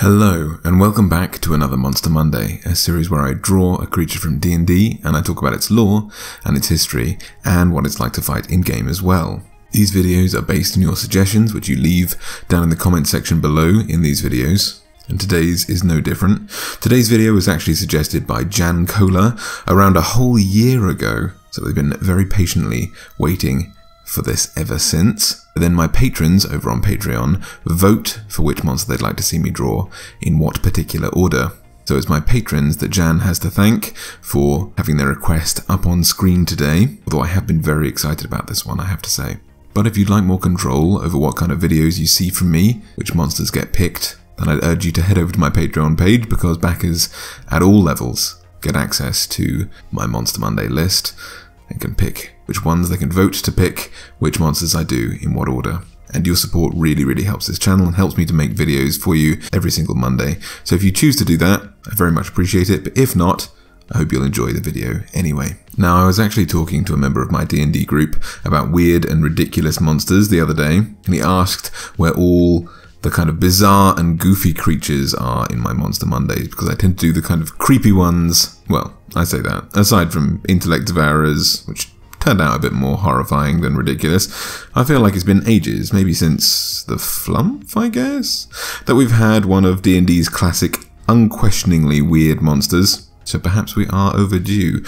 Hello, and welcome back to another Monster Monday, a series where I draw a creature from D&D and I talk about its lore and its history and what it's like to fight in-game as well. These videos are based on your suggestions, which you leave down in the comment section below in these videos. And today's is no different. Today's video was actually suggested by Jan Kola around a whole year ago, so they've been very patiently waiting for this ever since. Then my patrons over on Patreon vote for which monster they'd like to see me draw in what particular order. So it's my patrons that Jan has to thank for having their request up on screen today, although I have been very excited about this one, I have to say. But if you'd like more control over what kind of videos you see from me, which monsters get picked, then I'd urge you to head over to my Patreon page because backers at all levels get access to my Monster Monday list and can pick which ones they can vote to pick which monsters I do in what order. And your support really, really helps this channel and helps me to make videos for you every single Monday. So if you choose to do that, I very much appreciate it. But if not, I hope you'll enjoy the video anyway. Now, I was actually talking to a member of my D&D group about weird and ridiculous monsters the other day, and he asked where all the kind of bizarre and goofy creatures are in my Monster Mondays because I tend to do the kind of creepy ones. Well, I say that. Aside from Intellect Devourers, which turned out a bit more horrifying than ridiculous, I feel like it's been ages, maybe since the Flumph, I guess, that we've had one of D&D's classic, unquestioningly weird monsters. So perhaps we are overdue.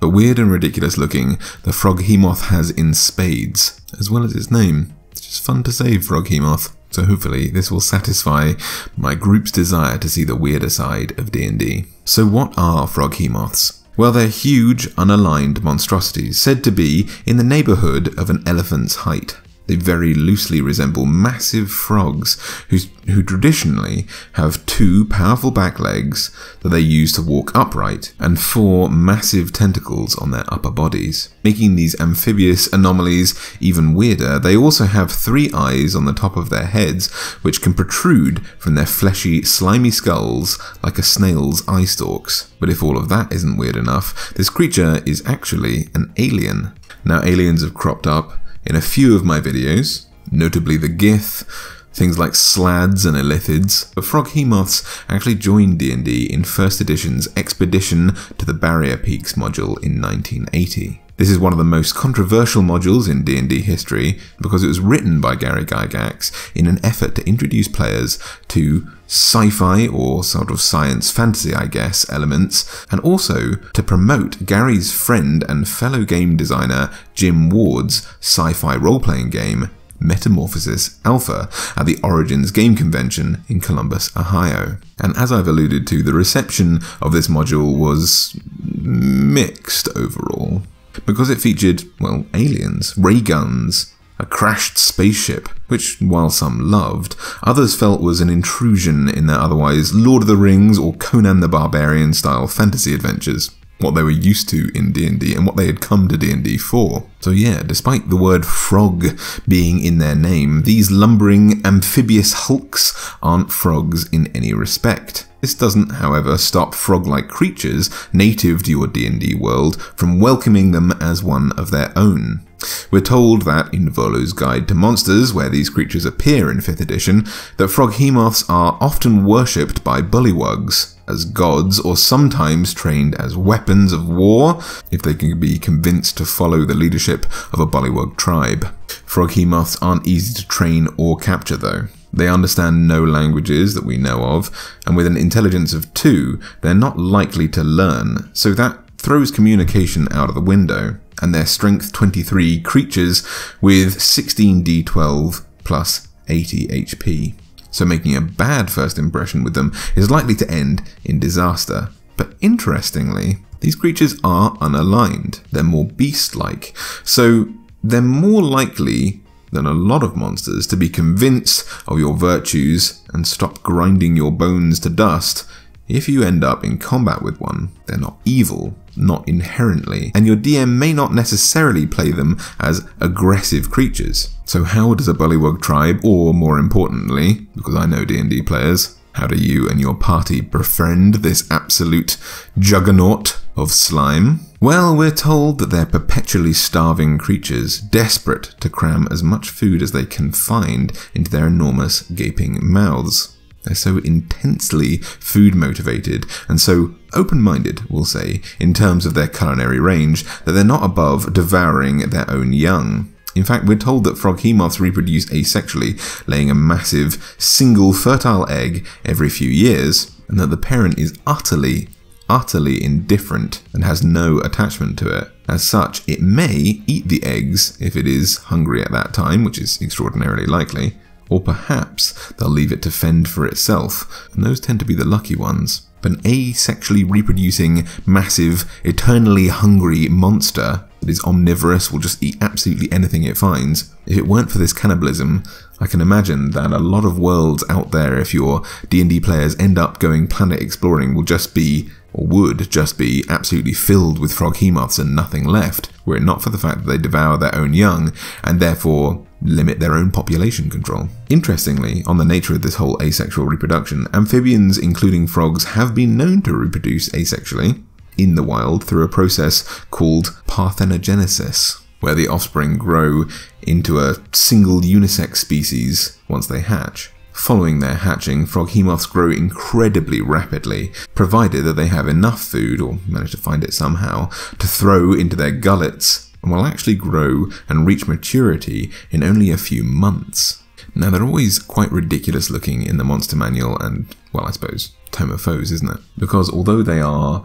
But weird and ridiculous looking, the Froghemoth has in spades, as well as its name. It's just fun to say, Froghemoth. So hopefully this will satisfy my group's desire to see the weirder side of D&D. So what are Froghemoths? Well, they're huge, unaligned monstrosities, said to be in the neighbourhood of an elephant's height. They very loosely resemble massive frogs who traditionally have two powerful back legs that they use to walk upright and four massive tentacles on their upper bodies. Making these amphibious anomalies even weirder, they also have three eyes on the top of their heads which can protrude from their fleshy, slimy skulls like a snail's eye stalks. But if all of that isn't weird enough, this creature is actually an alien. Now aliens have cropped up in a few of my videos, notably the Gith, things like Slaads and Illithids, but Froghemoths actually joined D&D in first edition's Expedition to the Barrier Peaks module in 1980. This is one of the most controversial modules in D&D history because it was written by Gary Gygax in an effort to introduce players to sci-fi or sort of science fantasy, I guess, elements, and also to promote Gary's friend and fellow game designer Jim Ward's sci-fi role-playing game Metamorphosis Alpha at the Origins Game Convention in Columbus, Ohio. And as I've alluded to, the reception of this module was mixed overall because it featured, well, aliens, ray guns, a crashed spaceship, which, while some loved, others felt was an intrusion in their otherwise Lord of the Rings or Conan the Barbarian style fantasy adventures what they were used to in D&D and what they had come to D&D for. So yeah, despite the word frog being in their name, these lumbering amphibious hulks aren't frogs in any respect. This doesn't, however, stop frog-like creatures native to your D&D world from welcoming them as one of their own. We're told that in Volo's Guide to Monsters, where these creatures appear in 5th edition, that froghemoths are often worshipped by bullywugs as gods or sometimes trained as weapons of war if they can be convinced to follow the leadership of a bullywug tribe. Froghemoths aren't easy to train or capture though. They understand no languages that we know of, and with an intelligence of 2, they're not likely to learn, so that throws communication out of the window and their strength 23 creatures with 16d12 plus 80 HP. So making a bad first impression with them is likely to end in disaster. But interestingly, these creatures are unaligned. They're more beast-like. So they're more likely than a lot of monsters to be convinced of your virtues and stop grinding your bones to dust if you end up in combat with one, they're not evil, not inherently, and your DM may not necessarily play them as aggressive creatures. So how does a Bullywug tribe, or more importantly, because I know D&D players, how do you and your party befriend this absolute juggernaut of slime? Well, we're told that they're perpetually starving creatures, desperate to cram as much food as they can find into their enormous gaping mouths. They're so intensely food motivated and so open minded, we'll say, in terms of their culinary range, that they're not above devouring their own young. In fact, we're told that froghemoths reproduce asexually, laying a massive, single fertile egg every few years, and that the parent is utterly, utterly indifferent and has no attachment to it. As such, it may eat the eggs if it is hungry at that time, which is extraordinarily likely, or perhaps they'll leave it to fend for itself, and those tend to be the lucky ones. But an asexually reproducing, massive, eternally hungry monster that is omnivorous, will just eat absolutely anything it finds. If it weren't for this cannibalism, I can imagine that a lot of worlds out there, if your D&D players end up going planet exploring, will just be or would just be absolutely filled with froghemoths and nothing left, were it not for the fact that they devour their own young and therefore limit their own population control. Interestingly, on the nature of this whole asexual reproduction, amphibians, including frogs, have been known to reproduce asexually in the wild through a process called parthenogenesis, where the offspring grow into a single unisex species once they hatch. Following their hatching, froghemoths grow incredibly rapidly, provided that they have enough food, or manage to find it somehow, to throw into their gullets and will actually grow and reach maturity in only a few months. Now, they're always quite ridiculous looking in the monster manual and, well, I suppose, Tome of Foes, isn't it? Because although they are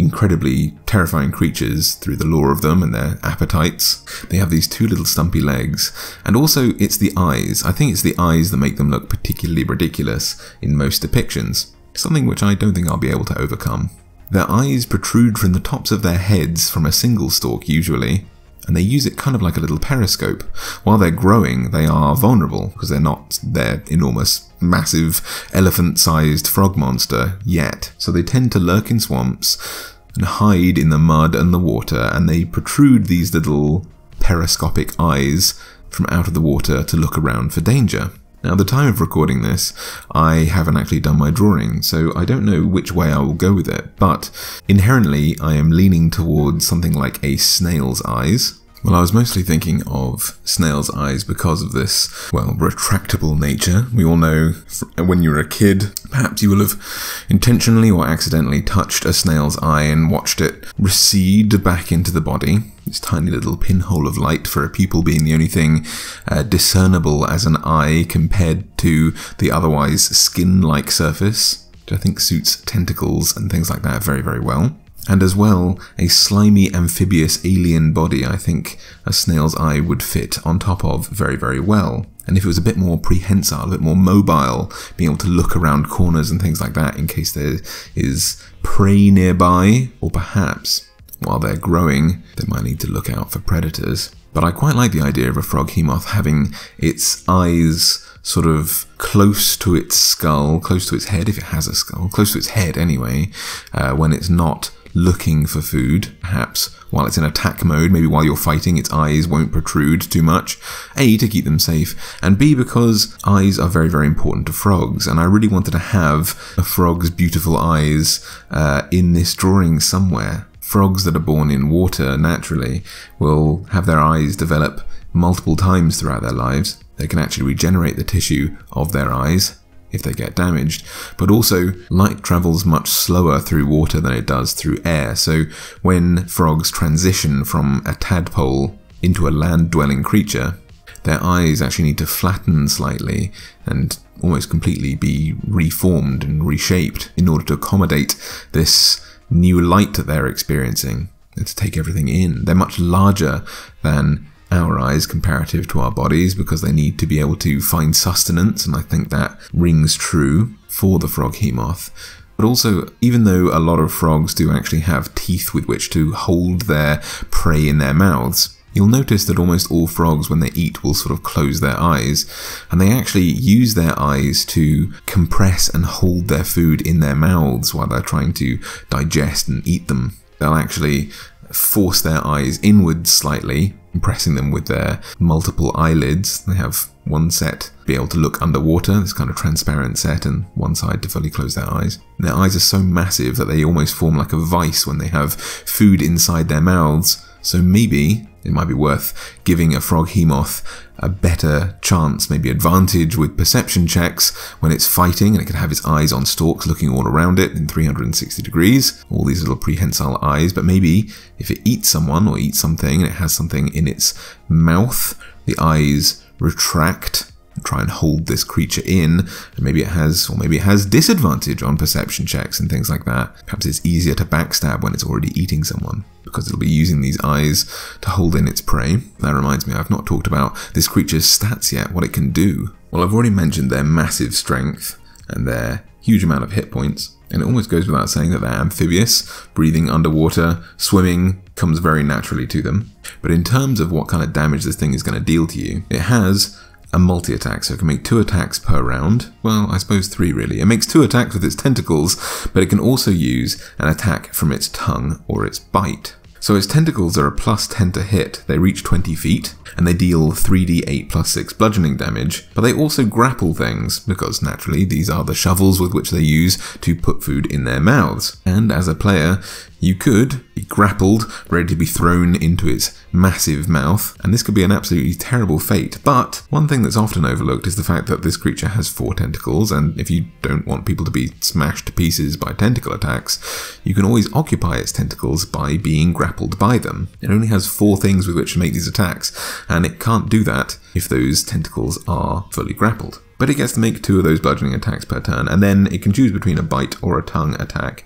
incredibly terrifying creatures through the lore of them and their appetites. They have these two little stumpy legs, and also it's the eyes. I think it's the eyes that make them look particularly ridiculous in most depictions, something which I don't think I'll be able to overcome. Their eyes protrude from the tops of their heads from a single stalk usually, and they use it kind of like a little periscope. While they're growing, they are vulnerable because they're not their enormous, massive, elephant sized frog monster yet. So they tend to lurk in swamps and hide in the mud and the water, and they protrude these little periscopic eyes from out of the water to look around for danger. Now, at the time of recording this, I haven't actually done my drawing, so I don't know which way I will go with it, but inherently I am leaning towards something like a snail's eyes, well, I was mostly thinking of snail's eyes because of this, well, retractable nature. We all know when you were a kid, perhaps you will have intentionally or accidentally touched a snail's eye and watched it recede back into the body. This tiny little pinhole of light for a pupil being the only thing uh, discernible as an eye compared to the otherwise skin like surface, which I think suits tentacles and things like that very, very well. And as well, a slimy amphibious alien body I think a snail's eye would fit on top of very, very well. And if it was a bit more prehensile, a bit more mobile, being able to look around corners and things like that in case there is prey nearby, or perhaps while they're growing, they might need to look out for predators. But I quite like the idea of a froghemoth having its eyes sort of close to its skull, close to its head, if it has a skull, close to its head anyway, uh, when it's not looking for food, perhaps while it's in attack mode, maybe while you're fighting, its eyes won't protrude too much. A, to keep them safe, and B, because eyes are very, very important to frogs, and I really wanted to have a frog's beautiful eyes uh, in this drawing somewhere. Frogs that are born in water naturally will have their eyes develop multiple times throughout their lives. They can actually regenerate the tissue of their eyes if they get damaged, but also light travels much slower through water than it does through air. So when frogs transition from a tadpole into a land dwelling creature, their eyes actually need to flatten slightly and almost completely be reformed and reshaped in order to accommodate this new light that they're experiencing and to take everything in. They're much larger than our eyes comparative to our bodies because they need to be able to find sustenance, and I think that rings true for the froghemoth. But also, even though a lot of frogs do actually have teeth with which to hold their prey in their mouths, You'll notice that almost all frogs, when they eat, will sort of close their eyes, and they actually use their eyes to compress and hold their food in their mouths while they're trying to digest and eat them. They'll actually force their eyes inwards slightly impressing them with their multiple eyelids. They have one set be able to look underwater, this kind of transparent set, and one side to fully close their eyes. Their eyes are so massive that they almost form like a vice when they have food inside their mouths. So maybe It might be worth giving a froghemoth a better chance, maybe advantage with perception checks when it's fighting and it can have its eyes on stalks looking all around it in 360 degrees, all these little prehensile eyes, but maybe if it eats someone or eats something and it has something in its mouth, the eyes retract try and hold this creature in. And maybe it has, or maybe it has disadvantage on perception checks and things like that. Perhaps it's easier to backstab when it's already eating someone because it'll be using these eyes to hold in its prey. That reminds me, I've not talked about this creature's stats yet, what it can do. Well, I've already mentioned their massive strength and their huge amount of hit points. And it almost goes without saying that they're amphibious, breathing underwater, swimming comes very naturally to them. But in terms of what kind of damage this thing is going to deal to you, it has a multi-attack, so it can make two attacks per round. Well, I suppose three really. It makes two attacks with its tentacles, but it can also use an attack from its tongue or its bite. So its tentacles are a plus 10 to hit, they reach 20 feet, and they deal 3d8 plus 6 bludgeoning damage, but they also grapple things, because naturally these are the shovels with which they use to put food in their mouths. And as a player, you could be grappled, ready to be thrown into its massive mouth, and this could be an absolutely terrible fate. But one thing that's often overlooked is the fact that this creature has four tentacles, and if you don't want people to be smashed to pieces by tentacle attacks, you can always occupy its tentacles by being grappled by them. It only has four things with which to make these attacks, and it can't do that if those tentacles are fully grappled but it gets to make two of those bludgeoning attacks per turn, and then it can choose between a bite or a tongue attack.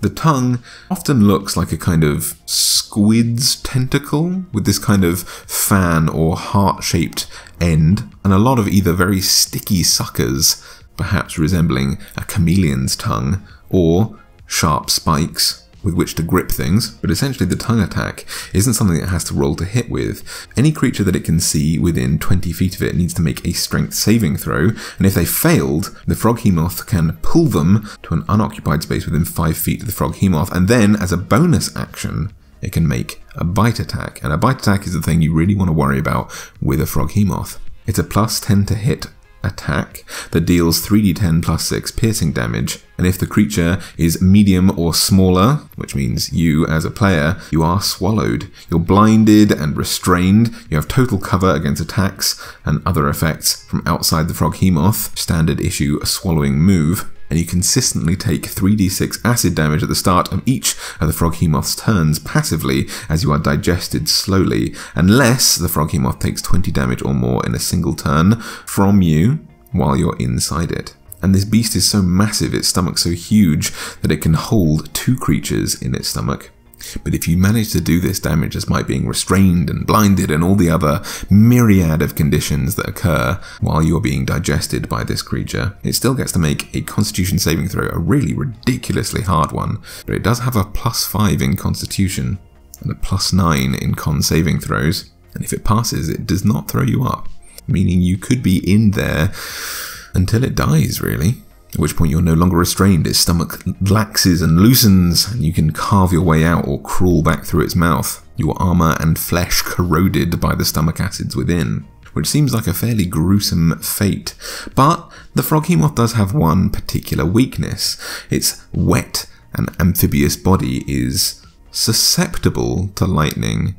The tongue often looks like a kind of squid's tentacle with this kind of fan or heart shaped end, and a lot of either very sticky suckers, perhaps resembling a chameleon's tongue, or sharp spikes with which to grip things, but essentially the tongue attack isn't something it has to roll to hit with. Any creature that it can see within 20 feet of it needs to make a strength saving throw, and if they failed, the Froghemoth can pull them to an unoccupied space within 5 feet of the Froghemoth, and then, as a bonus action, it can make a bite attack, and a bite attack is the thing you really want to worry about with a Froghemoth. It's a plus 10 to hit attack that deals 3d10 plus 6 piercing damage, and if the creature is medium or smaller, which means you as a player, you are swallowed. You're blinded and restrained, you have total cover against attacks and other effects from outside the Froghemoth, standard issue a swallowing move, and you consistently take 3d6 acid damage at the start of each of the Froghemoth's turns passively as you are digested slowly, unless the Froghemoth takes 20 damage or more in a single turn from you while you're inside it. And this beast is so massive, its stomach so huge, that it can hold two creatures in its stomach. But if you manage to do this damage despite being restrained and blinded and all the other myriad of conditions that occur while you're being digested by this creature, it still gets to make a constitution saving throw, a really ridiculously hard one. But it does have a plus 5 in constitution and a plus 9 in con saving throws. And if it passes, it does not throw you up, meaning you could be in there until it dies, really at which point you're no longer restrained. Its stomach laxes and loosens, and you can carve your way out or crawl back through its mouth, your armour and flesh corroded by the stomach acids within. Which seems like a fairly gruesome fate. But the Froghemoth does have one particular weakness. Its wet and amphibious body is susceptible to lightning,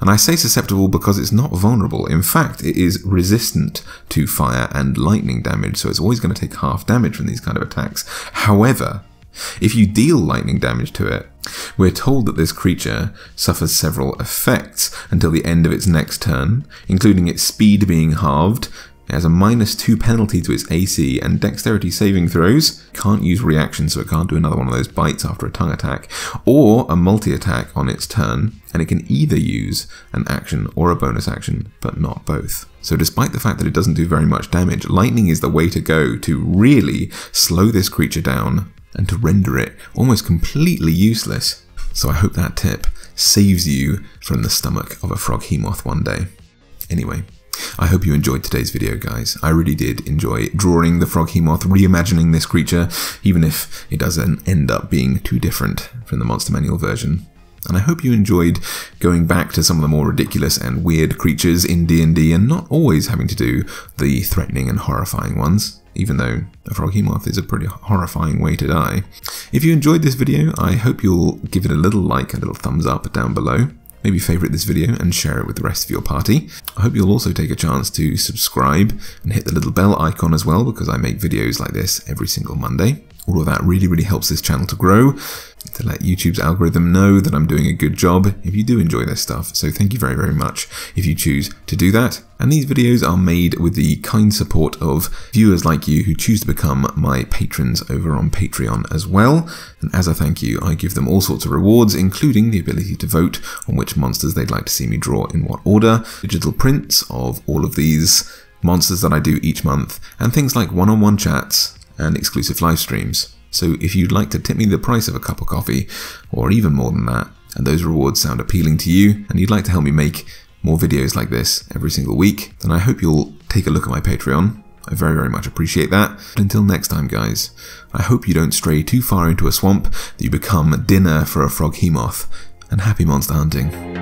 and I say susceptible because it's not vulnerable. In fact, it is resistant to fire and lightning damage, so it's always going to take half damage from these kind of attacks. However, if you deal lightning damage to it, we're told that this creature suffers several effects until the end of its next turn, including its speed being halved, it has a minus 2 penalty to its AC and dexterity saving throws. Can't use reaction, so it can't do another one of those bites after a tongue attack, or a multi attack on its turn, and it can either use an action or a bonus action, but not both. So, despite the fact that it doesn't do very much damage, lightning is the way to go to really slow this creature down and to render it almost completely useless. So, I hope that tip saves you from the stomach of a Froghemoth one day. Anyway, I hope you enjoyed today's video, guys. I really did enjoy drawing the Froghemoth, reimagining this creature, even if it doesn't end up being too different from the Monster Manual version. And I hope you enjoyed going back to some of the more ridiculous and weird creatures in D&D and not always having to do the threatening and horrifying ones, even though a Froghemoth is a pretty horrifying way to die. If you enjoyed this video, I hope you'll give it a little like, a little thumbs up down below. Maybe favourite this video and share it with the rest of your party. I hope you'll also take a chance to subscribe and hit the little bell icon as well because I make videos like this every single Monday. All of that really, really helps this channel to grow, to let YouTube's algorithm know that I'm doing a good job if you do enjoy this stuff. So thank you very, very much if you choose to do that. And these videos are made with the kind support of viewers like you who choose to become my patrons over on Patreon as well. And as a thank you, I give them all sorts of rewards, including the ability to vote on which monsters they'd like to see me draw in what order, digital prints of all of these monsters that I do each month, and things like one-on-one -on -one chats, and exclusive live streams. So if you'd like to tip me the price of a cup of coffee, or even more than that, and those rewards sound appealing to you, and you'd like to help me make more videos like this every single week, then I hope you'll take a look at my Patreon. I very, very much appreciate that. But until next time, guys, I hope you don't stray too far into a swamp that you become dinner for a froghemoth, and happy monster hunting.